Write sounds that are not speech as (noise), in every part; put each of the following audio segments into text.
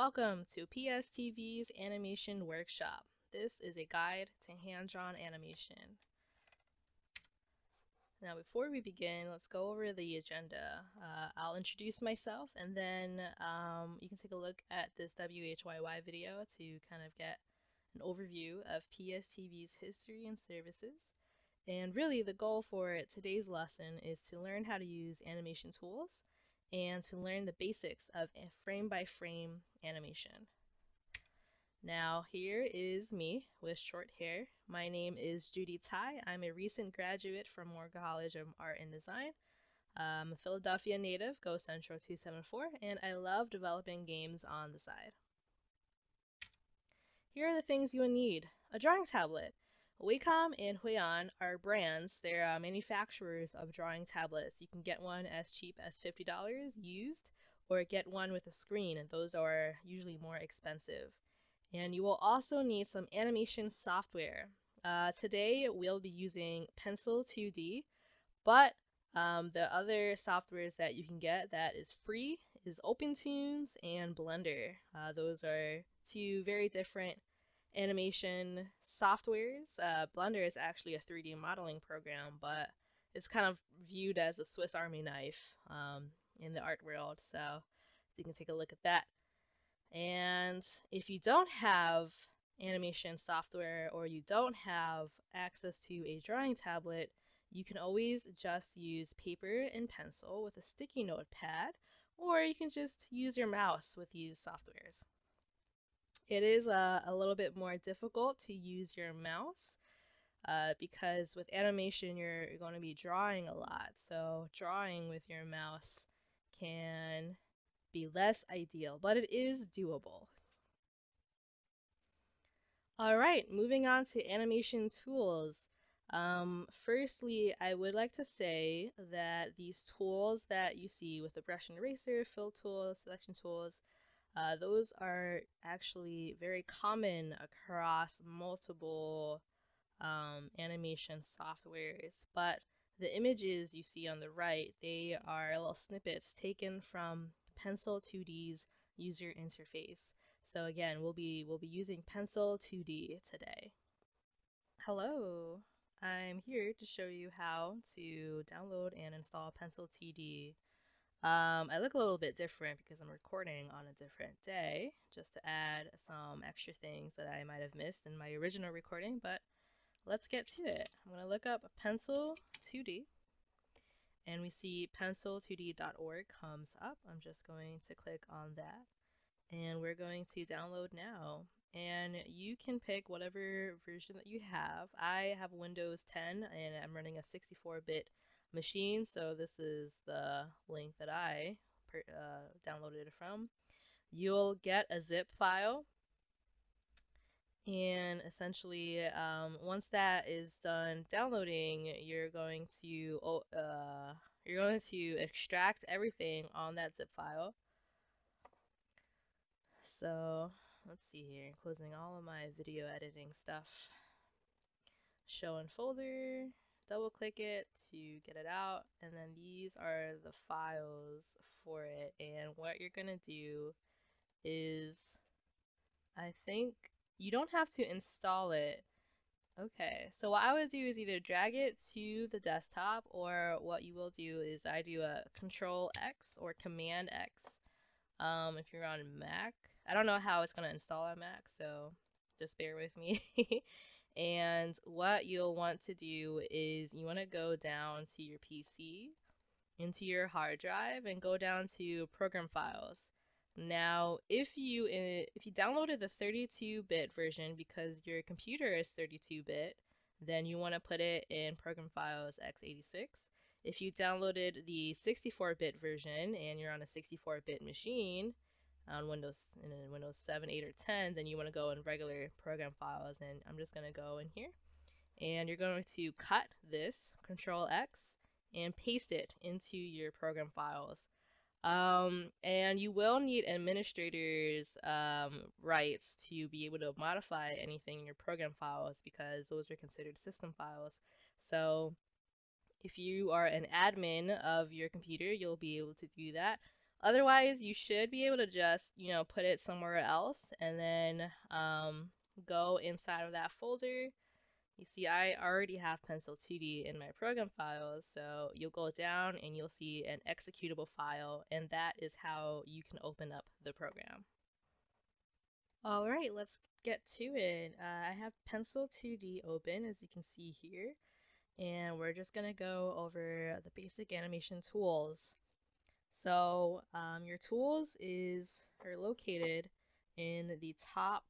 Welcome to PSTV's Animation Workshop. This is a guide to hand-drawn animation. Now before we begin, let's go over the agenda. Uh, I'll introduce myself and then um, you can take a look at this WHYY video to kind of get an overview of PSTV's history and services. And really the goal for today's lesson is to learn how to use animation tools and to learn the basics of frame by frame animation. Now here is me with short hair. My name is Judy Tai. I'm a recent graduate from Moore College of Art and Design. I'm a Philadelphia native, go Central 274, and I love developing games on the side. Here are the things you will need. A drawing tablet, Wacom and Huion are brands. They're uh, manufacturers of drawing tablets. You can get one as cheap as $50 used or get one with a screen, and those are usually more expensive. And you will also need some animation software. Uh, today we'll be using Pencil 2D, but um, the other softwares that you can get that is free is OpenToonz and Blender. Uh, those are two very different animation softwares. Uh, Blender is actually a 3D modeling program, but it's kind of viewed as a Swiss Army knife um, in the art world. So you can take a look at that. And if you don't have animation software or you don't have access to a drawing tablet, you can always just use paper and pencil with a sticky note pad, or you can just use your mouse with these softwares. It is uh, a little bit more difficult to use your mouse uh, because with animation you're, going to be drawing a lot. So drawing with your mouse can be less ideal, but it is doable. Alright, moving on to animation tools. Um, firstly, I would like to say that these tools that you see with the brush and eraser, fill tools, selection tools, uh, those are actually very common across multiple um, animation softwares, but the images you see on the right, they are little snippets taken from Pencil 2D's user interface. So again, we'll be we'll be using Pencil 2D today. Hello, I'm here to show you how to download and install Pencil 2D um, I look a little bit different because I'm recording on a different day, just to add some extra things that I might have missed in my original recording, but let's get to it. I'm going to look up Pencil 2D, and we see pencil2d.org comes up. I'm just going to click on that, and we're going to download now. And you can pick whatever version that you have. I have Windows 10, and I'm running a 64-bit machine. So this is the link that I uh, downloaded it from. You'll get a zip file and essentially um, once that is done downloading you're going to uh, you're going to extract everything on that zip file so let's see here closing all of my video editing stuff show in folder double click it to get it out and then these are the files for it. And what you're gonna do is I think you don't have to install it. Okay so what I would do is either drag it to the desktop or what you will do is I do a control X or command X um, if you're on Mac. I don't know how it's gonna install on Mac so just bear with me (laughs) And what you'll want to do is you want to go down to your PC, into your hard drive, and go down to program files. Now, if you eh, if you downloaded the 32-bit version because your computer is 32-bit, then you want to put it in program files x86. If you downloaded the 64-bit version and you're on a 64-bit machine, on Windows in Windows 7, 8, or 10, then you want to go in regular program files. And I'm just going to go in here. And you're going to cut this, Control X, and paste it into your program files. Um, and you will need administrators' um, rights to be able to modify anything in your program files because those are considered system files. So if you are an admin of your computer, you'll be able to do that. Otherwise, you should be able to just, you know, put it somewhere else and then um, go inside of that folder. You see, I already have Pencil 2D in my program files, so you'll go down and you'll see an executable file, and that is how you can open up the program. All right, let's get to it. Uh, I have Pencil 2D open, as you can see here, and we're just gonna go over the basic animation tools. So um, your tools is are located in the top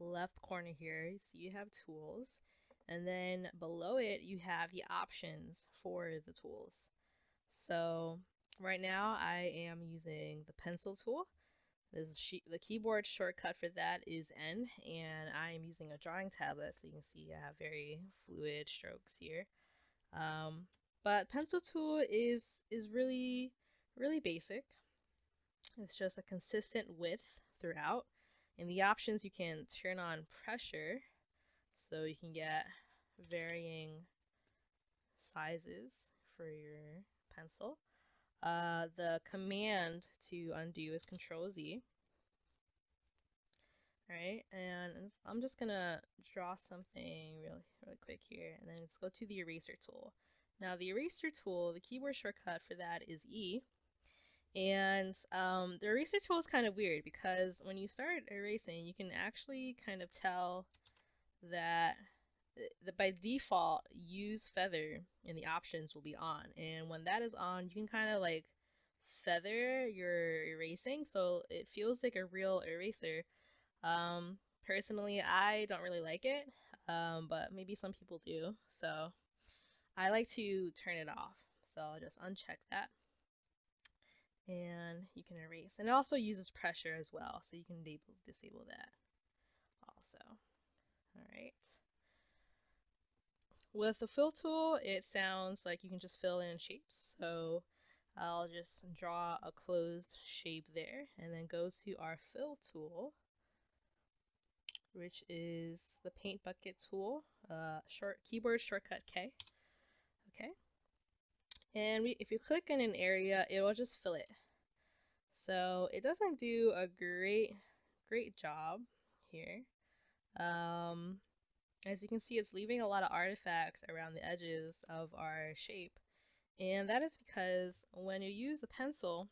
left corner here. So you have tools, and then below it you have the options for the tools. So right now I am using the pencil tool. The keyboard shortcut for that is N, and I am using a drawing tablet, so you can see I have very fluid strokes here. Um, but pencil tool is is really really basic. It's just a consistent width throughout. In the options, you can turn on pressure, so you can get varying sizes for your pencil. Uh, the command to undo is Control Z. Alright, and I'm just gonna draw something really, really quick here, and then let's go to the eraser tool. Now the eraser tool, the keyboard shortcut for that is E, and um, the eraser tool is kind of weird because when you start erasing, you can actually kind of tell that the, by default, use feather and the options will be on. And when that is on, you can kind of like feather your erasing so it feels like a real eraser. Um, personally, I don't really like it, um, but maybe some people do. So I like to turn it off. So I'll just uncheck that and you can erase. And it also uses pressure as well, so you can disable that also. Alright. With the fill tool, it sounds like you can just fill in shapes. So I'll just draw a closed shape there and then go to our fill tool, which is the paint bucket tool, uh, short keyboard shortcut K. Okay. And we, if you click in an area, it will just fill it. So it doesn't do a great, great job here. Um, as you can see, it's leaving a lot of artifacts around the edges of our shape. And that is because when you use the pencil,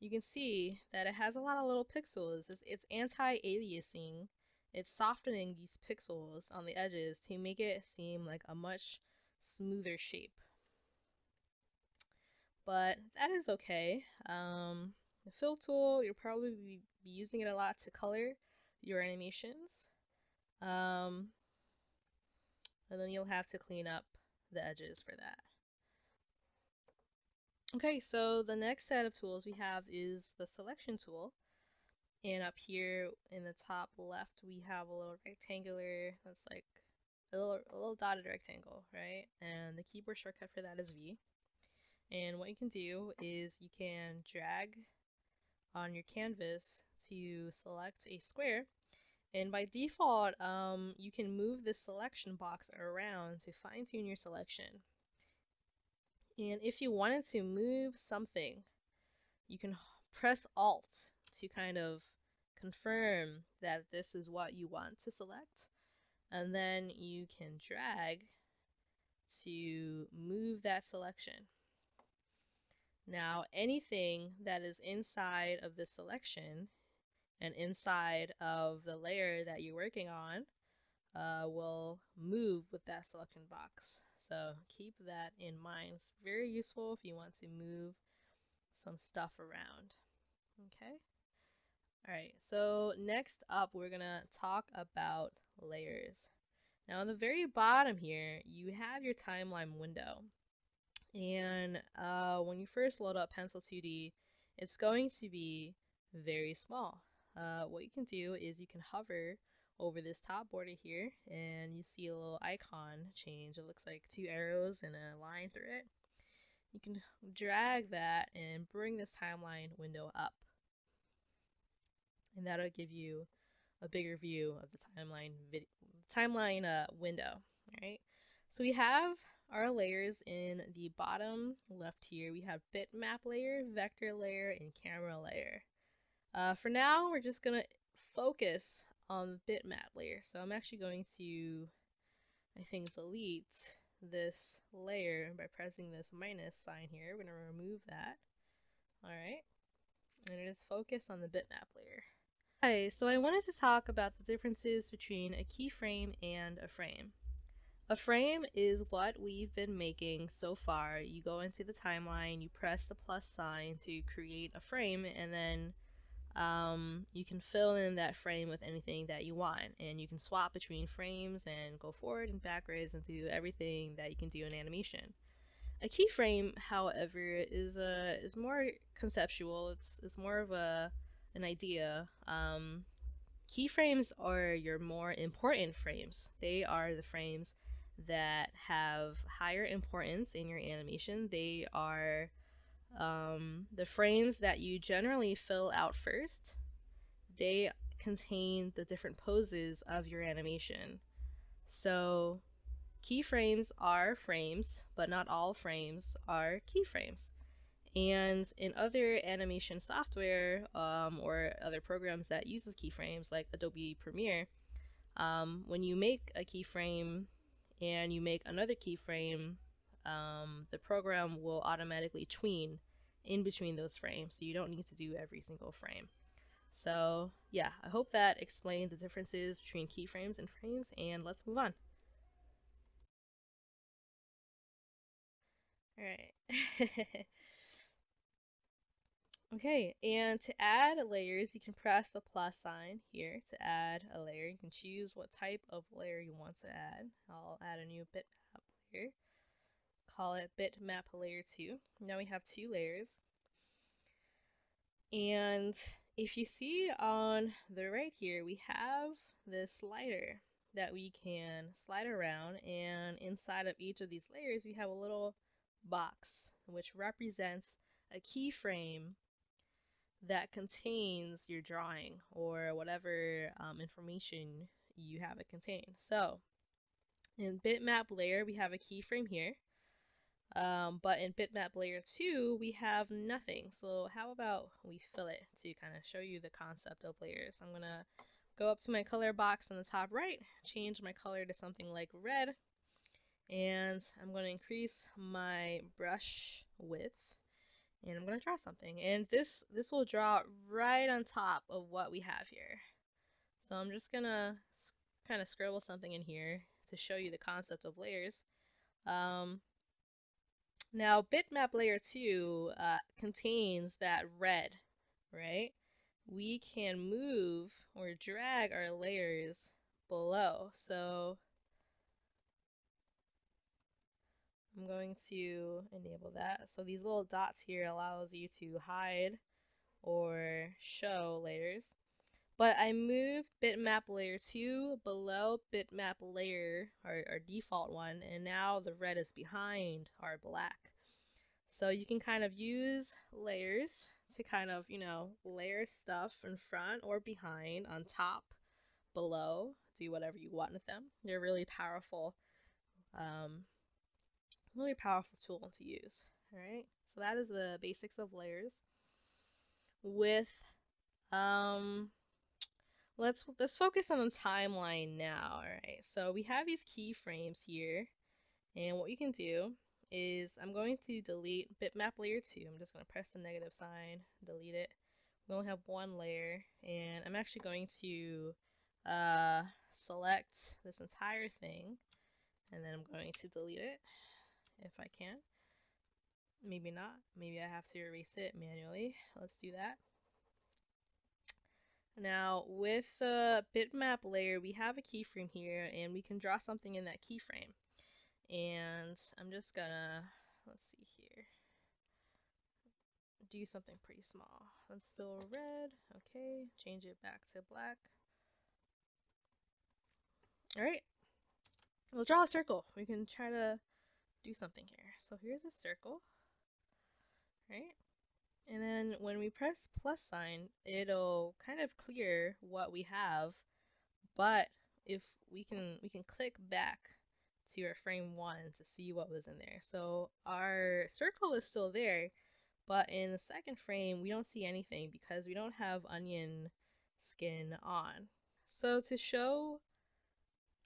you can see that it has a lot of little pixels. It's, it's anti-aliasing. It's softening these pixels on the edges to make it seem like a much smoother shape but that is okay. Um, the fill tool, you'll probably be using it a lot to color your animations. Um, and then you'll have to clean up the edges for that. Okay, so the next set of tools we have is the selection tool. And up here in the top left, we have a little rectangular, that's like a little, a little dotted rectangle, right? And the keyboard shortcut for that is V. And what you can do is you can drag on your canvas to select a square. And by default, um, you can move the selection box around to fine tune your selection. And if you wanted to move something, you can press Alt to kind of confirm that this is what you want to select. And then you can drag to move that selection. Now, anything that is inside of this selection and inside of the layer that you're working on uh, will move with that selection box. So keep that in mind. It's very useful if you want to move some stuff around. Okay. All right, so next up, we're gonna talk about layers. Now, on the very bottom here, you have your timeline window. And uh, when you first load up Pencil 2D, it's going to be very small. Uh, what you can do is you can hover over this top border here and you see a little icon change. It looks like two arrows and a line through it. You can drag that and bring this timeline window up. And that'll give you a bigger view of the timeline timeline uh, window, right? So we have our layers in the bottom left here. We have bitmap layer, vector layer, and camera layer. Uh, for now, we're just going to focus on the bitmap layer. So I'm actually going to, I think, delete this layer by pressing this minus sign here. We're going to remove that. Alright. And it is focused on the bitmap layer. Hi, so I wanted to talk about the differences between a keyframe and a frame. A frame is what we've been making so far. You go into the timeline, you press the plus sign to create a frame, and then um, you can fill in that frame with anything that you want. And you can swap between frames and go forward and backwards and do everything that you can do in animation. A keyframe, however, is a is more conceptual. It's it's more of a an idea. Um, keyframes are your more important frames. They are the frames that have higher importance in your animation. They are um, the frames that you generally fill out first. They contain the different poses of your animation. So keyframes are frames, but not all frames are keyframes. And in other animation software um, or other programs that uses keyframes like Adobe Premiere, um, when you make a keyframe and you make another keyframe, um, the program will automatically tween in between those frames, so you don't need to do every single frame. So yeah, I hope that explained the differences between keyframes and frames, and let's move on. Alright. (laughs) Okay, and to add layers, you can press the plus sign here to add a layer. You can choose what type of layer you want to add. I'll add a new bitmap layer. Call it bitmap layer 2. Now we have two layers. And if you see on the right here, we have this slider that we can slide around and inside of each of these layers we have a little box which represents a keyframe that contains your drawing or whatever um, information you have it contain. So in bitmap layer, we have a keyframe here. Um, but in bitmap layer 2, we have nothing. So how about we fill it to kind of show you the concept of layers. I'm going to go up to my color box in the top right, change my color to something like red, and I'm going to increase my brush width and I'm gonna draw something and this this will draw right on top of what we have here. So I'm just gonna kind of scribble something in here to show you the concept of layers. Um, now bitmap layer 2 uh, contains that red right? We can move or drag our layers below. So I'm going to enable that. So these little dots here allows you to hide or show layers. But I moved bitmap layer 2 below bitmap layer, our, our default one, and now the red is behind our black. So you can kind of use layers to kind of, you know, layer stuff in front or behind, on top, below, do whatever you want with them. They're really powerful um, really powerful tool to use. Alright, so that is the basics of layers. With, um, let's, let's focus on the timeline now. Alright, so we have these keyframes here, and what you can do is I'm going to delete bitmap layer 2. I'm just going to press the negative sign, delete it. We only have one layer, and I'm actually going to uh, select this entire thing, and then I'm going to delete it if I can. Maybe not. Maybe I have to erase it manually. Let's do that. Now with the bitmap layer, we have a keyframe here and we can draw something in that keyframe. And I'm just gonna, let's see here, do something pretty small. Let's still red, okay, change it back to black. Alright, we'll draw a circle. We can try to do something here. So here's a circle, right? And then when we press plus sign, it'll kind of clear what we have, but if we can we can click back to our frame one to see what was in there. So our circle is still there, but in the second frame, we don't see anything because we don't have onion skin on. So to show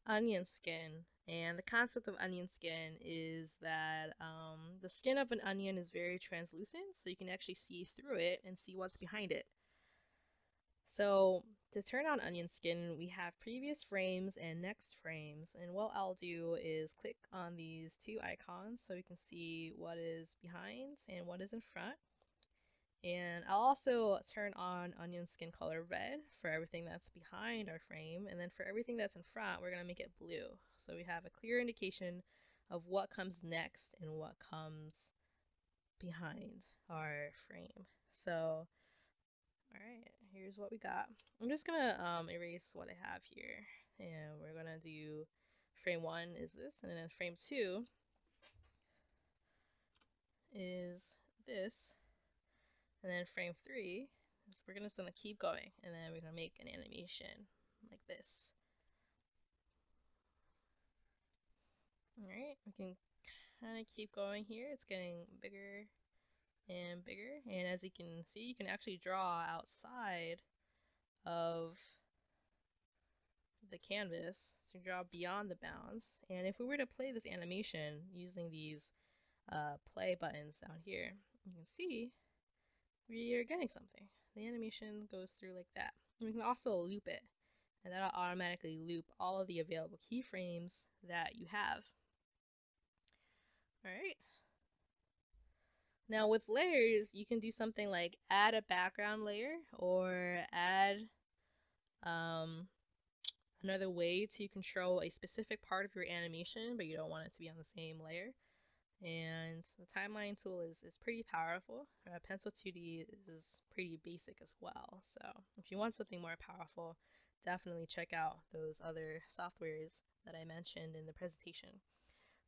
onion skin, and the concept of onion skin is that um, the skin of an onion is very translucent, so you can actually see through it and see what's behind it. So to turn on onion skin, we have previous frames and next frames. And what I'll do is click on these two icons so we can see what is behind and what is in front. And I'll also turn on onion skin color red for everything that's behind our frame. And then for everything that's in front, we're going to make it blue. So we have a clear indication of what comes next and what comes behind our frame. So Alright, here's what we got. I'm just gonna um, erase what I have here. And we're gonna do frame one is this, and then frame two is this. And then frame three is we're gonna just gonna keep going and then we're gonna make an animation like this. Alright, we can kind of keep going here. It's getting bigger and bigger. And as you can see, you can actually draw outside of the canvas to draw beyond the bounds. And if we were to play this animation using these uh, play buttons down here, you can see we are getting something. The animation goes through like that. And we can also loop it, and that'll automatically loop all of the available keyframes that you have. Alright, now with layers, you can do something like add a background layer or add um, another way to control a specific part of your animation, but you don't want it to be on the same layer. And the timeline tool is, is pretty powerful. Uh, Pencil 2D is pretty basic as well. So if you want something more powerful, definitely check out those other softwares that I mentioned in the presentation.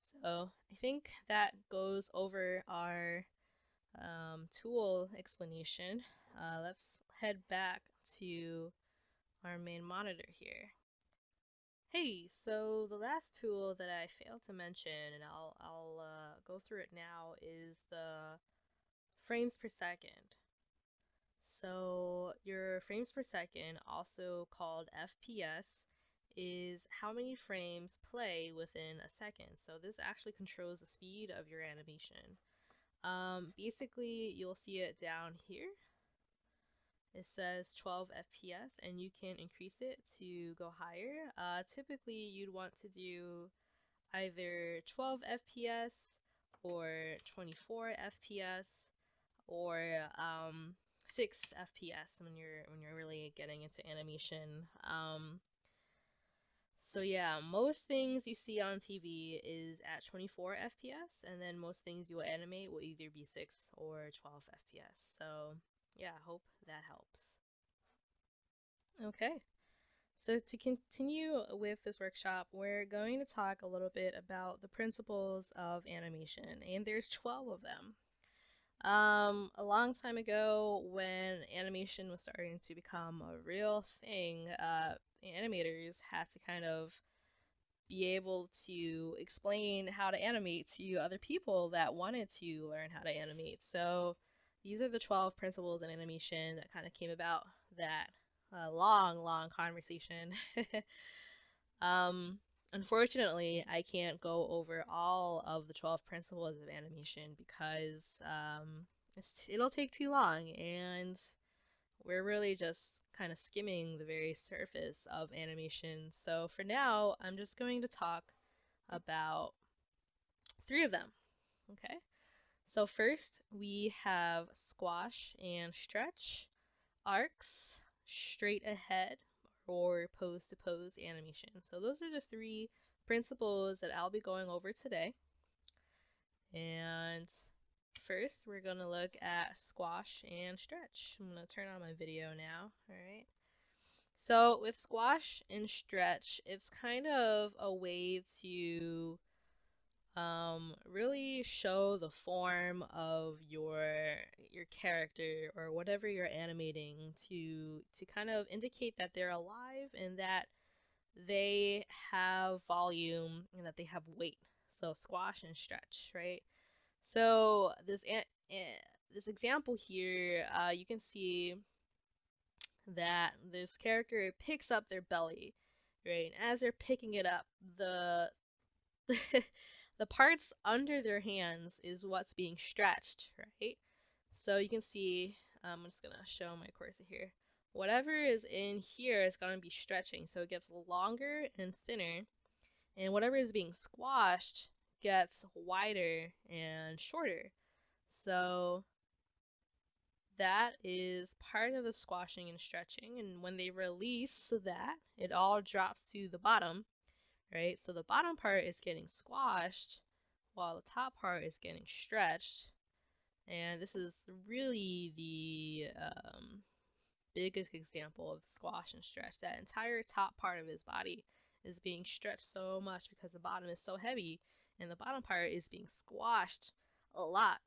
So I think that goes over our um, tool explanation, uh, let's head back to our main monitor here. Hey, so the last tool that I failed to mention, and I'll, I'll uh, go through it now, is the frames per second. So your frames per second, also called FPS, is how many frames play within a second. So this actually controls the speed of your animation. Um, basically, you'll see it down here. It says 12 FPS and you can increase it to go higher. Uh, typically, you'd want to do either 12 FPS or 24 FPS or um, 6 FPS when you're when you're really getting into animation. Um, so yeah, most things you see on TV is at 24 FPS, and then most things you will animate will either be 6 or 12 FPS. So yeah, I hope that helps. Okay, so to continue with this workshop, we're going to talk a little bit about the principles of animation, and there's 12 of them. Um, a long time ago, when animation was starting to become a real thing, uh, animators had to kind of be able to explain how to animate to other people that wanted to learn how to animate. So these are the 12 principles in animation that kind of came about that uh, long, long conversation. (laughs) um, unfortunately, I can't go over all of the 12 principles of animation because um, it'll take too long and we're really just kind of skimming the very surface of animation. So for now, I'm just going to talk about three of them. Okay. So first, we have squash and stretch, arcs, straight ahead, or pose to pose animation. So those are the three principles that I'll be going over today. And first, we're going to look at squash and stretch. I'm going to turn on my video now. All right. So with squash and stretch, it's kind of a way to um, really show the form of your your character or whatever you're animating to to kind of indicate that they're alive and that they have volume and that they have weight. So squash and stretch, right? So this this example here, uh, you can see that this character picks up their belly, right? And as they're picking it up, the (laughs) the parts under their hands is what's being stretched, right? So you can see, um, I'm just gonna show my cursor here. Whatever is in here is gonna be stretching, so it gets longer and thinner, and whatever is being squashed gets wider and shorter. So that is part of the squashing and stretching. And when they release that, it all drops to the bottom, right? So the bottom part is getting squashed while the top part is getting stretched. And this is really the um, biggest example of squash and stretch. That entire top part of his body is being stretched so much because the bottom is so heavy and the bottom part is being squashed a lot.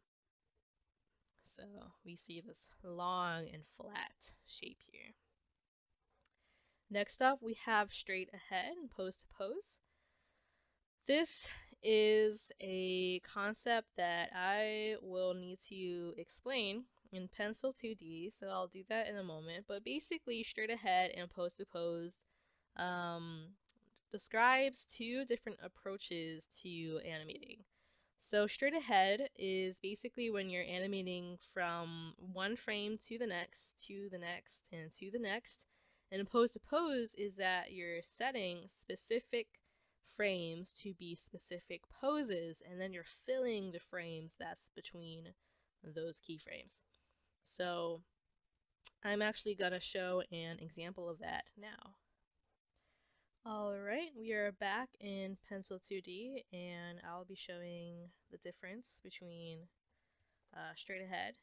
So we see this long and flat shape here. Next up, we have straight ahead and pose to pose. This is a concept that I will need to explain in Pencil 2D, so I'll do that in a moment. But basically, straight ahead and pose to pose um, describes two different approaches to animating. So straight ahead is basically when you're animating from one frame to the next, to the next, and to the next. And a pose to pose is that you're setting specific frames to be specific poses, and then you're filling the frames that's between those keyframes. So I'm actually going to show an example of that now. Alright, we are back in Pencil 2D and I'll be showing the difference between uh, straight ahead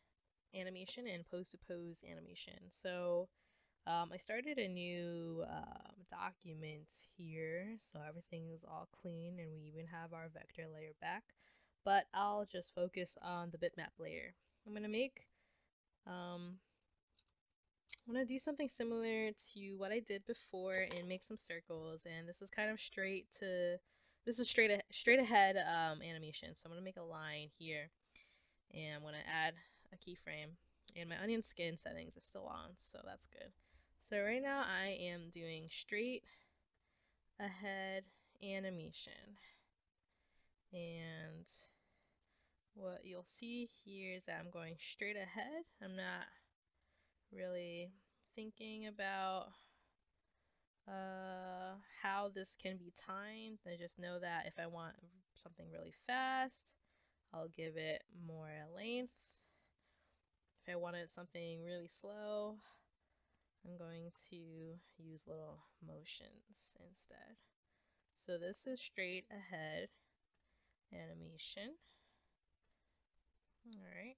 animation and pose to pose animation. So um, I started a new um, document here so everything is all clean and we even have our vector layer back but I'll just focus on the bitmap layer. I'm going to make um, I'm going to do something similar to what I did before and make some circles. And this is kind of straight to, this is straight, straight ahead um, animation. So I'm going to make a line here. And I'm going to add a keyframe. And my onion skin settings is still on, so that's good. So right now I am doing straight ahead animation. And what you'll see here is that I'm going straight ahead. I'm not really thinking about uh, how this can be timed. I just know that if I want something really fast, I'll give it more length. If I wanted something really slow, I'm going to use little motions instead. So this is straight ahead animation. Alright.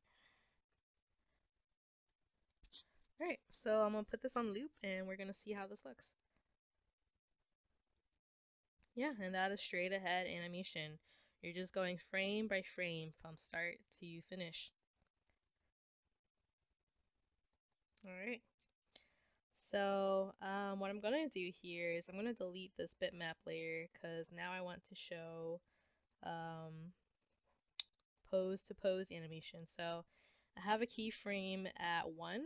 Alright, so I'm going to put this on loop and we're going to see how this looks. Yeah, and that is straight ahead animation. You're just going frame by frame from start to finish. Alright. So um, what I'm going to do here is I'm going to delete this bitmap layer because now I want to show um, pose to pose animation. So I have a keyframe at 1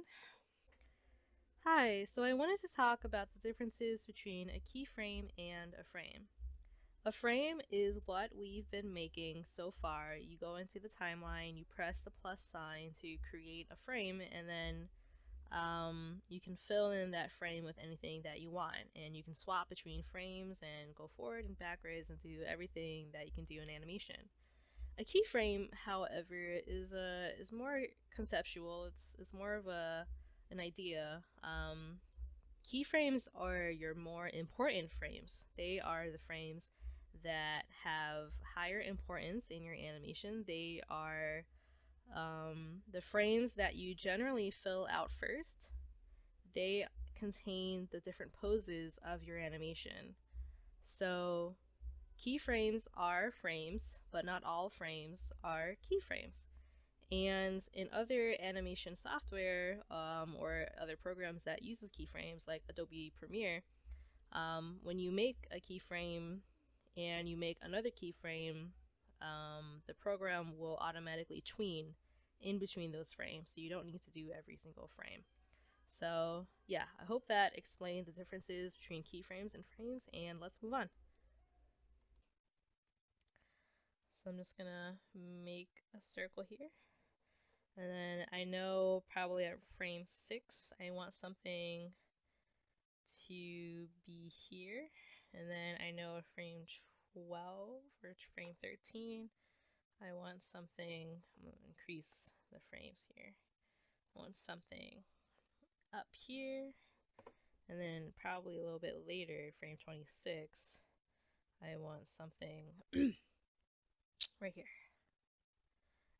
Hi, so I wanted to talk about the differences between a keyframe and a frame. A frame is what we've been making so far. You go into the timeline, you press the plus sign to create a frame, and then um, you can fill in that frame with anything that you want. And you can swap between frames and go forward and backwards and do everything that you can do in animation. A keyframe, however, is a is more conceptual. It's it's more of a an idea. Um, keyframes are your more important frames. They are the frames that have higher importance in your animation. They are um, the frames that you generally fill out first. They contain the different poses of your animation. So keyframes are frames, but not all frames are keyframes. And in other animation software um, or other programs that uses keyframes like Adobe Premiere, Um, when you make a keyframe and you make another keyframe, um, the program will automatically tween in between those frames, so you don't need to do every single frame. So yeah, I hope that explained the differences between keyframes and frames, and let's move on. So I'm just gonna make a circle here. And then I know probably at frame 6 I want something to be here. And then I know frame 12 or frame 13 I want something, I'm going to increase the frames here. I want something up here. And then probably a little bit later, frame 26, I want something (clears throat) right here.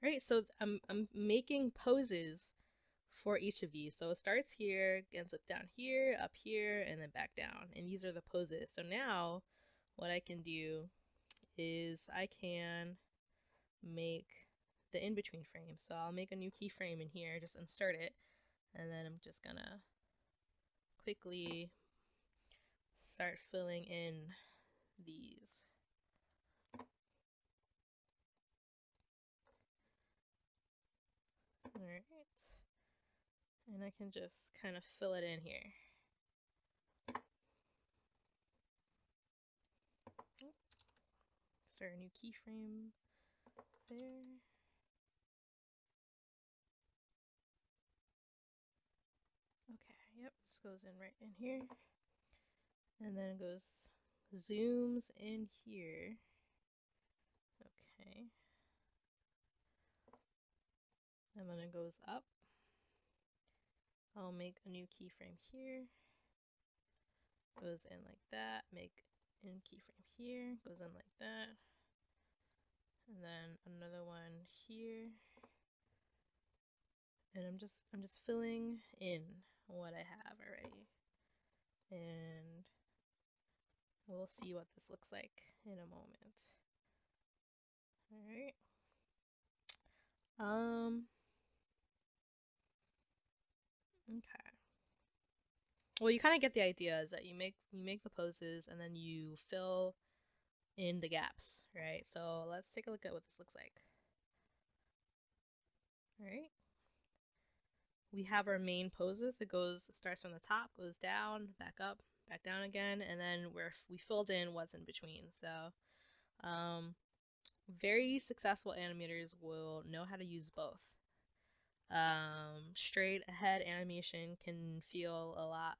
All right, so I'm, I'm making poses for each of these. So it starts here, ends up down here, up here, and then back down. And these are the poses. So now what I can do is I can make the in-between frame. So I'll make a new keyframe in here, just insert it, and then I'm just gonna quickly start filling in these. Alright. And I can just kind of fill it in here. Start a new keyframe there. Okay, yep, this goes in right in here. And then it goes, zooms in here. Okay. And then it goes up. I'll make a new keyframe here. Goes in like that. Make in keyframe here. Goes in like that. And then another one here. And I'm just I'm just filling in what I have already. And we'll see what this looks like in a moment. Alright. Um Okay. Well, you kind of get the idea is that you make you make the poses and then you fill in the gaps, right? So let's take a look at what this looks like. All right. We have our main poses. It goes starts from the top, goes down, back up, back down again, and then we're we filled in what's in between. So, um, very successful animators will know how to use both. Um, straight ahead animation can feel a lot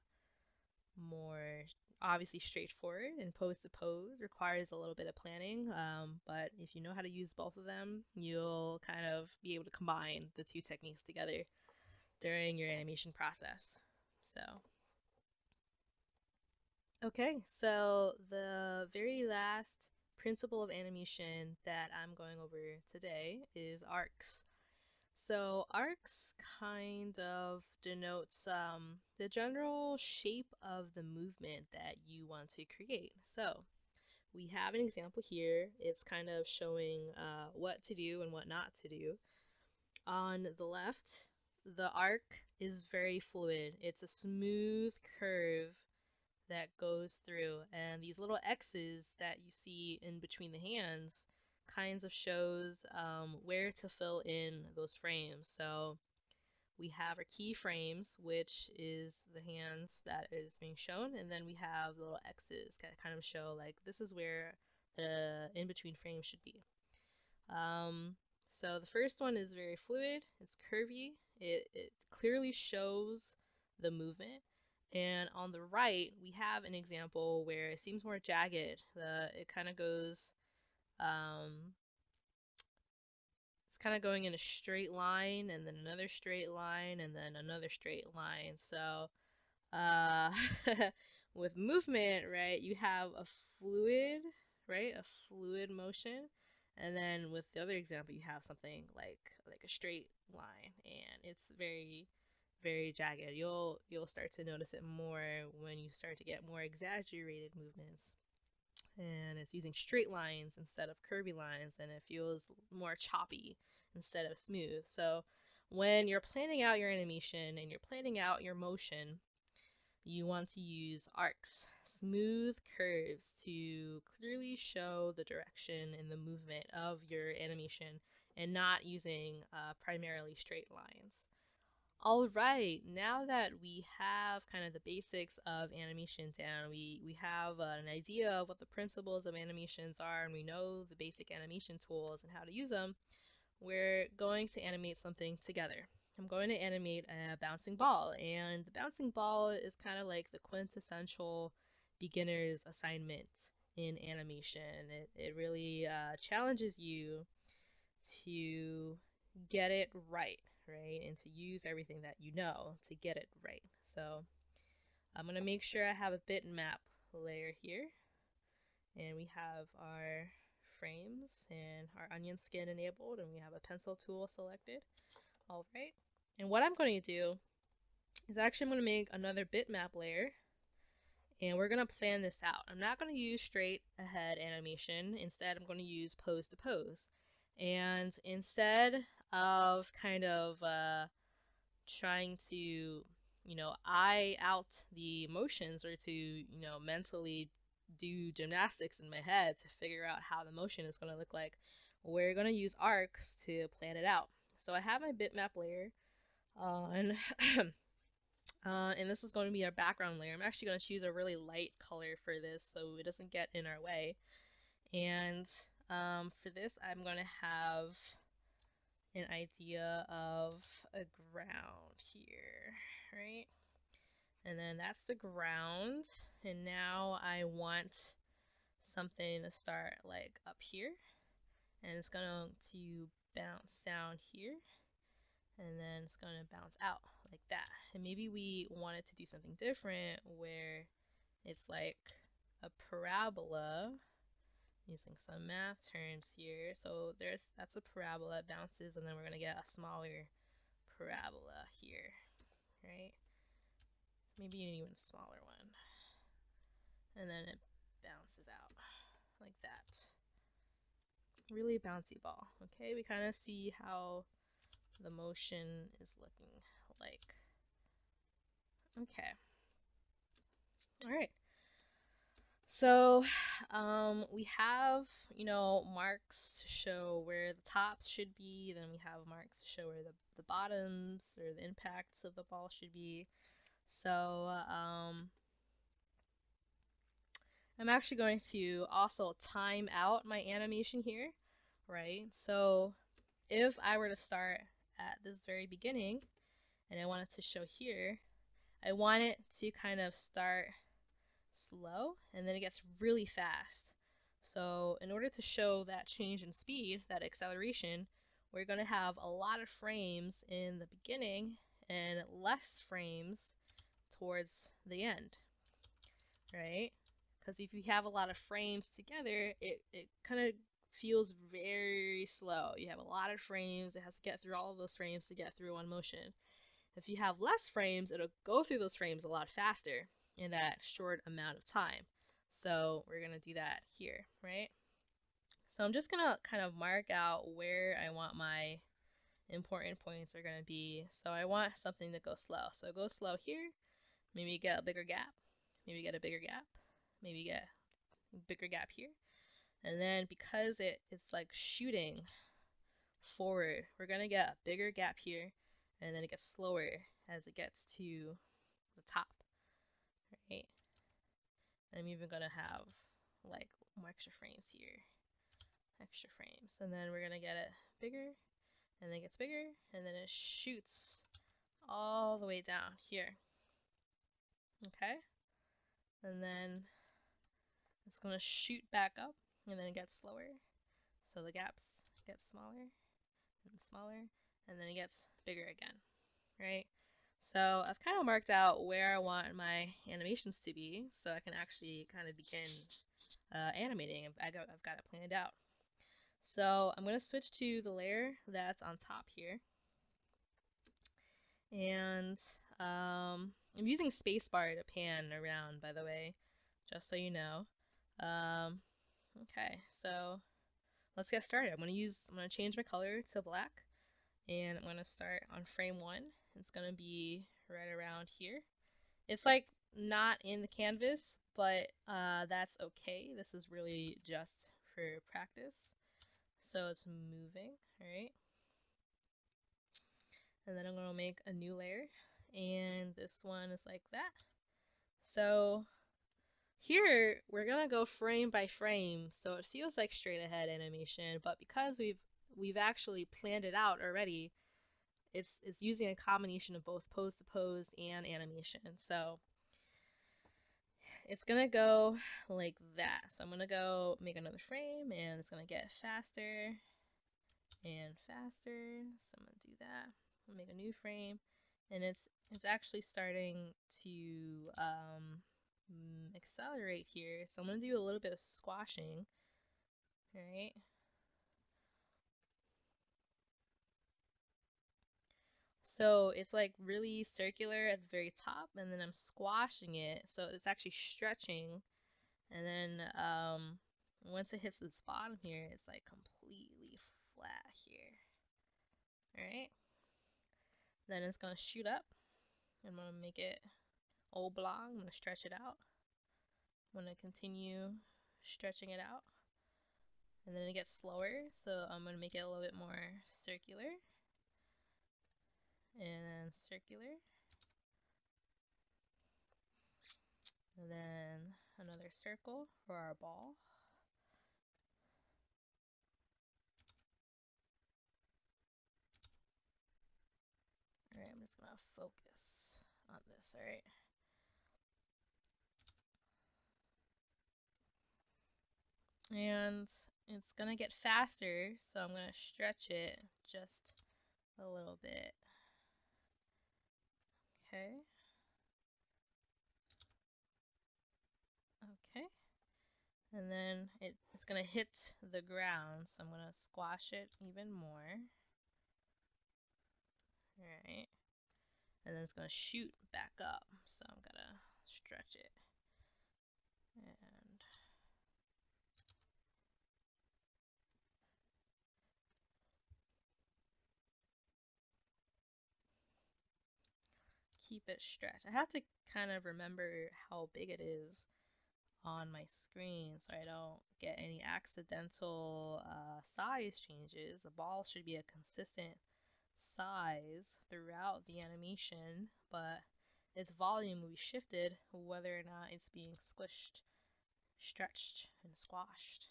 more obviously straightforward and pose to pose requires a little bit of planning um, but if you know how to use both of them you'll kind of be able to combine the two techniques together during your animation process. So. Okay so the very last principle of animation that I'm going over today is arcs so arcs kind of denotes um, the general shape of the movement that you want to create. So we have an example here. It's kind of showing uh, what to do and what not to do. On the left, the arc is very fluid. It's a smooth curve that goes through and these little X's that you see in between the hands kinds of shows um, where to fill in those frames. So we have our keyframes, which is the hands that is being shown, and then we have little X's that kind of show like this is where the in-between frame should be. Um, so the first one is very fluid, it's curvy, it, it clearly shows the movement. And on the right, we have an example where it seems more jagged. The it kind of goes um, it's kind of going in a straight line and then another straight line and then another straight line. So uh, (laughs) with movement, right, you have a fluid, right, a fluid motion. And then with the other example, you have something like like a straight line, and it's very, very jagged. You'll you'll start to notice it more when you start to get more exaggerated movements and it's using straight lines instead of curvy lines and it feels more choppy instead of smooth. So when you're planning out your animation and you're planning out your motion, you want to use arcs, smooth curves to clearly show the direction and the movement of your animation and not using uh, primarily straight lines. All right, now that we have kind of the basics of animation down, we, we have uh, an idea of what the principles of animations are, and we know the basic animation tools and how to use them, we're going to animate something together. I'm going to animate a bouncing ball, and the bouncing ball is kind of like the quintessential beginner's assignment in animation. It, it really uh, challenges you to get it right right? And to use everything that you know to get it right. So I'm going to make sure I have a bitmap layer here. And we have our frames and our onion skin enabled and we have a pencil tool selected. All right. And what I'm going to do is actually I'm going to make another bitmap layer and we're going to plan this out. I'm not going to use straight ahead animation. Instead, I'm going to use pose to pose. And instead of kind of uh, trying to, you know, eye out the motions or to, you know, mentally do gymnastics in my head to figure out how the motion is going to look like, we're going to use arcs to plan it out. So I have my bitmap layer on, (clears throat) uh, and this is going to be our background layer. I'm actually going to choose a really light color for this so it doesn't get in our way. And um, for this, I'm going to have an idea of a ground here, right? And then that's the ground. And now I want something to start like up here. And it's going to bounce down here. And then it's going to bounce out like that. And maybe we wanted to do something different where it's like a parabola using some math terms here. So there's that's a parabola that bounces and then we're going to get a smaller parabola here, right? Maybe an even smaller one. And then it bounces out like that. Really bouncy ball. Okay, we kind of see how the motion is looking like. Okay. All right. So (sighs) um, we have, you know, marks to show where the tops should be. Then we have marks to show where the, the bottoms or the impacts of the ball should be. So um, I'm actually going to also time out my animation here, right? So if I were to start at this very beginning and I wanted to show here, I want it to kind of start slow and then it gets really fast. So in order to show that change in speed, that acceleration, we're going to have a lot of frames in the beginning and less frames towards the end, right? Because if you have a lot of frames together, it, it kind of feels very slow. You have a lot of frames, it has to get through all of those frames to get through one motion. If you have less frames, it'll go through those frames a lot faster in that short amount of time. So we're going to do that here, right? So I'm just going to kind of mark out where I want my important points are going to be. So I want something to go slow. So go slow here. Maybe get a bigger gap. Maybe get a bigger gap. Maybe get a bigger gap here. And then because it, it's like shooting forward, we're going to get a bigger gap here. And then it gets slower as it gets to the top right? I'm even gonna have like more extra frames here. Extra frames. And then we're gonna get it bigger, and then it gets bigger, and then it shoots all the way down here. Okay? And then it's gonna shoot back up, and then it gets slower. So the gaps get smaller and smaller, and then it gets bigger again, right? So I've kind of marked out where I want my animations to be so I can actually kind of begin uh, animating. I've got, I've got it planned out. So I'm going to switch to the layer that's on top here. And um, I'm using spacebar to pan around, by the way, just so you know. Um, okay, so let's get started. I'm going to use, I'm going to change my color to black. And I'm going to start on frame one. It's going to be right around here. It's like not in the canvas, but uh, that's okay. This is really just for practice. So it's moving, alright? And then I'm going to make a new layer. And this one is like that. So here we're going to go frame by frame. So it feels like straight ahead animation, but because we've we've actually planned it out already, it's it's using a combination of both pose to pose and animation. So it's gonna go like that. So I'm gonna go make another frame and it's gonna get faster and faster. So I'm gonna do that. I'll make a new frame and it's it's actually starting to um, accelerate here. So I'm gonna do a little bit of squashing. Alright. So it's like really circular at the very top, and then I'm squashing it, so it's actually stretching. And then um, once it hits this bottom here, it's like completely flat here. Alright? Then it's gonna shoot up. I'm gonna make it oblong. I'm gonna stretch it out. I'm gonna continue stretching it out. And then it gets slower, so I'm gonna make it a little bit more circular and then circular. And then another circle for our ball. Alright, I'm just gonna focus on this, alright? And it's gonna get faster, so I'm gonna stretch it just a little bit. Okay. Okay. And then it, it's going to hit the ground, so I'm going to squash it even more. Alright. And then it's going to shoot back up, so I'm going to stretch it. And keep it stretched. I have to kind of remember how big it is on my screen so I don't get any accidental uh, size changes. The ball should be a consistent size throughout the animation, but its volume will be shifted whether or not it's being squished, stretched, and squashed.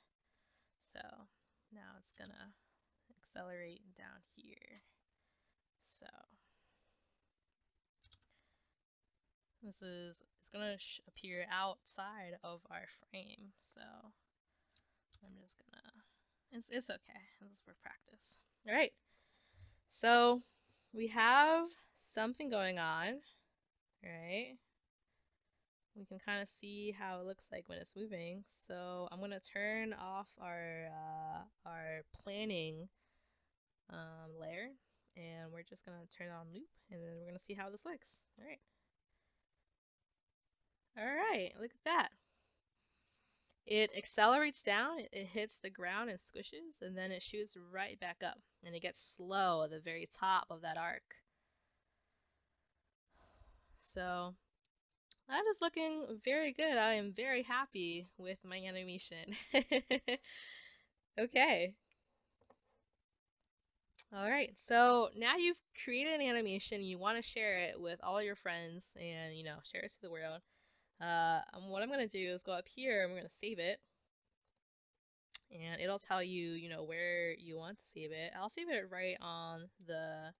So now it's gonna accelerate down here. So This is it's gonna appear outside of our frame, so I'm just gonna. It's it's okay. This is for practice. All right. So we have something going on, right? We can kind of see how it looks like when it's moving. So I'm gonna turn off our uh, our planning um, layer, and we're just gonna turn on loop, and then we're gonna see how this looks. All right. All right, look at that. It accelerates down, it hits the ground and squishes, and then it shoots right back up. And it gets slow at the very top of that arc. So that is looking very good. I am very happy with my animation. (laughs) okay. Alright, so now you've created an animation, you want to share it with all your friends and, you know, share it to the world. Uh, um, what I'm going to do is go up here, I'm going to save it. And it'll tell you, you know, where you want to save it. I'll save it right on the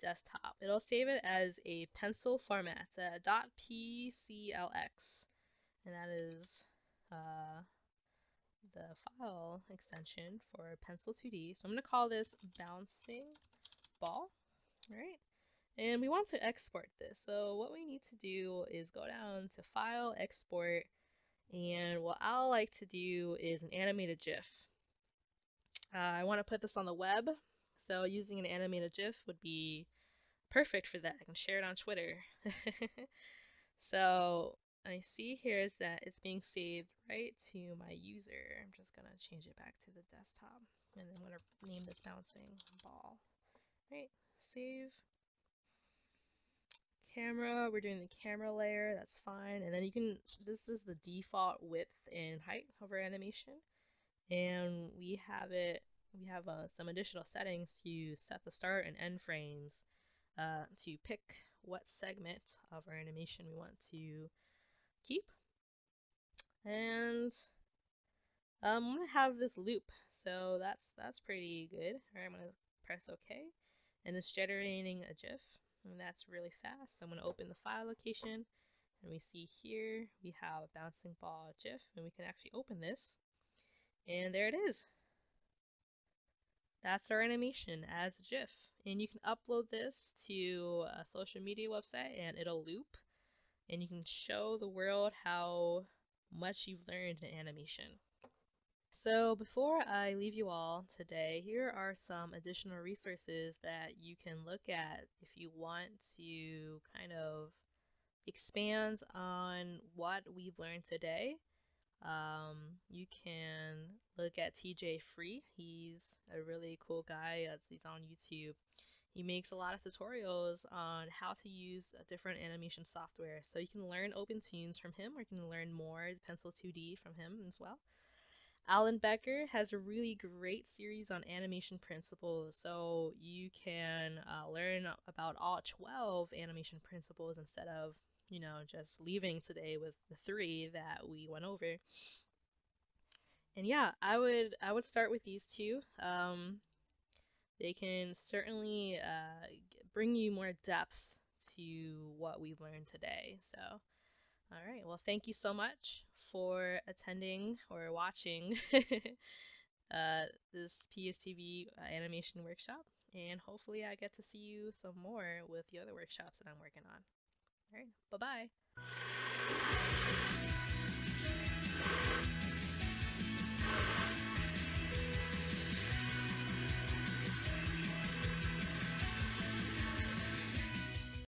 desktop. It'll save it as a pencil format, a .pclx. And that is uh, the file extension for Pencil 2D. So I'm going to call this bouncing ball, right? And we want to export this. So what we need to do is go down to File, Export, and what I'll like to do is an animated GIF. Uh, I want to put this on the web, so using an animated GIF would be perfect for that. I can share it on Twitter. (laughs) so I see here is that it's being saved right to my user. I'm just going to change it back to the desktop, and I'm going to name this bouncing ball. Right, save. Camera, we're doing the camera layer, that's fine. And then you can, this is the default width and height of our animation. And we have it, we have uh, some additional settings to set the start and end frames uh, to pick what segment of our animation we want to keep. And um, I'm gonna have this loop, so that's that's pretty good. All right, I'm gonna press OK, and it's generating a GIF, and that's really fast. So I'm gonna open the file location, and we see here we have a bouncing ball GIF, and we can actually open this, and there it is. That's our animation as a GIF, and you can upload this to a social media website, and it'll loop, and you can show the world how much you've learned in animation. So before I leave you all today, here are some additional resources that you can look at if you want to kind of expand on what we've learned today. Um, you can look at TJ Free. He's a really cool guy. He's on YouTube. He makes a lot of tutorials on how to use different animation software. So you can learn OpenToonz from him, or you can learn more Pencil 2D from him as well. Alan Becker has a really great series on animation principles, so you can uh, learn about all 12 animation principles instead of, you know, just leaving today with the three that we went over. And yeah, I would I would start with these two. Um, they can certainly uh, bring you more depth to what we've learned today. So, all right. Well, thank you so much for attending or watching (laughs) uh, this PSTV uh, animation workshop. And hopefully, I get to see you some more with the other workshops that I'm working on. All right. Bye bye.